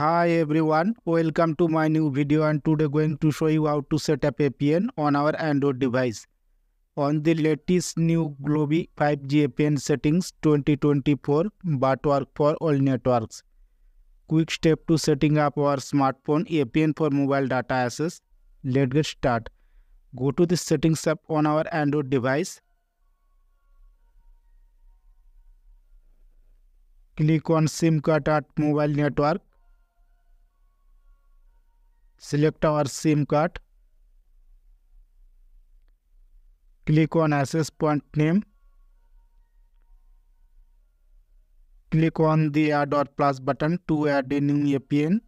hi everyone welcome to my new video and today going to show you how to set up apn on our android device on the latest new globi 5g apn settings 2024 but work for all networks quick step to setting up our smartphone apn for mobile data access let's get start go to the settings app on our android device click on sim card at mobile network select our SIM card. Click on access point name. Click on the add or plus button to add a new APN.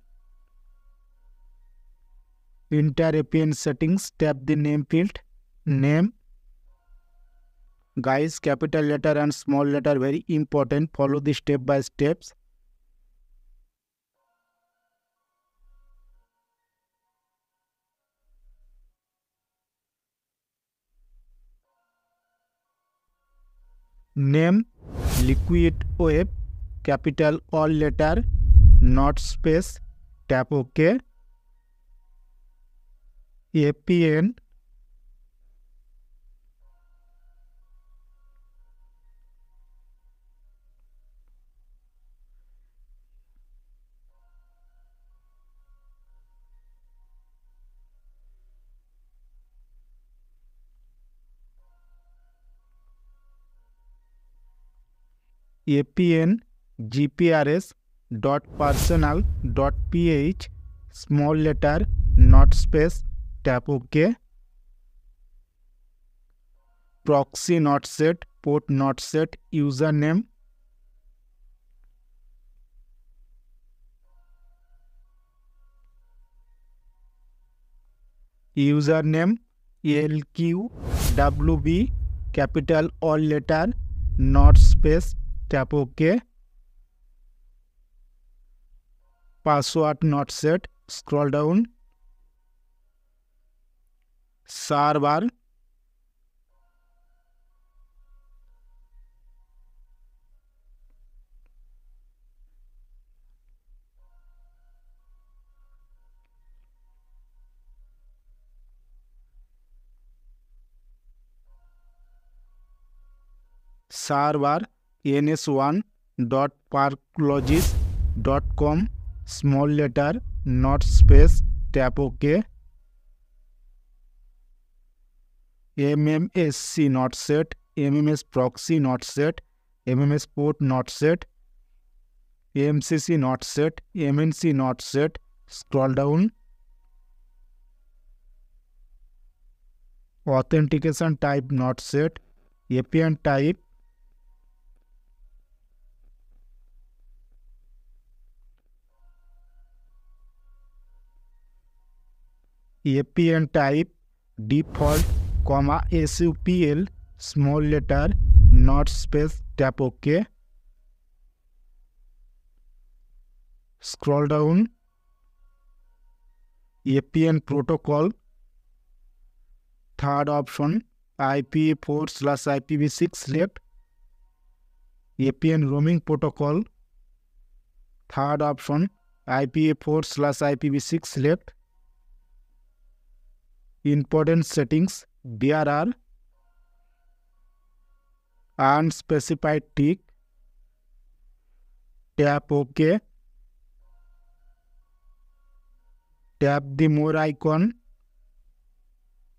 Enter APN settings, tap the name field, name. Guys, capital letter and small letter very important. Follow the step by steps. Name liquid wave, capital all letter, not space, tap OK. APN A P N G P R S dot personal dot P H letter not space tap okay proxy not set port not set user name user name L Q W B capital all letter not space tap okay password not set scroll down server server N S one dot पार्कोलजिस dot com small letter not space tap okay M M S C not set M M S proxy not set M M S port not set M C C not set M N C not set scroll down authentication type not set APN type A P N type default comma S U P L small letter not space tap okay scroll down A P N protocol third option I P A four slash I P V six let A P N roaming protocol third option I P A four slash I P V six left important settings there are unspecified tick tap ok tap the more icon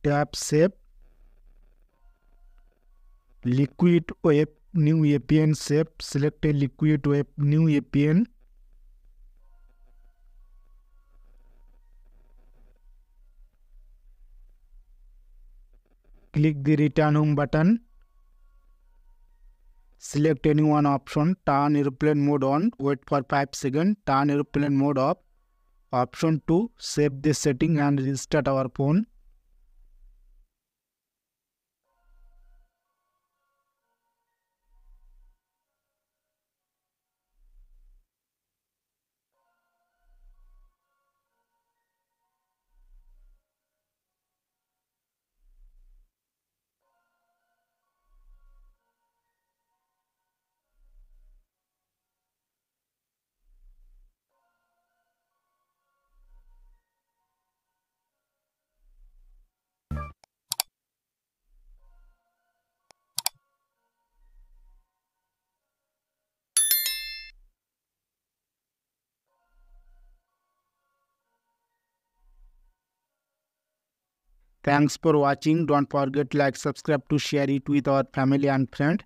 tap shape liquid web new apn shape select a liquid web new apn click the return home button. Select any one option, turn airplane mode on, wait for 5 seconds, turn airplane mode off. Option 2, save this setting and restart our phone. Thanks for watching. Don't forget like, subscribe to share it with our family and friend.